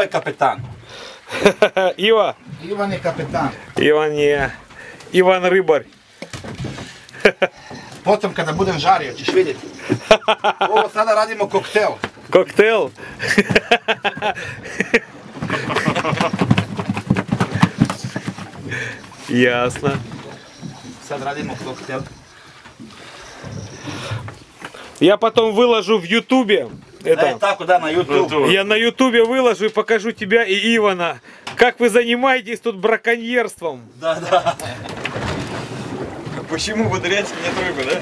Ovaj kapetan. Iva. Ivan je kapetan. Ivan je... Ivan Ribar. Potom kada budem žario ćeš vidjeti. Ovo sada radimo koktel. Koktel? Jasno. Sad radimo koktel. Я потом выложу в Ютубе. Это, tako da na YouTube. я на Ютубе выложу и покажу тебя и Ивана. Как вы занимаетесь тут браконьерством. Da, da. Почему в Адриатике нет рыбы, да?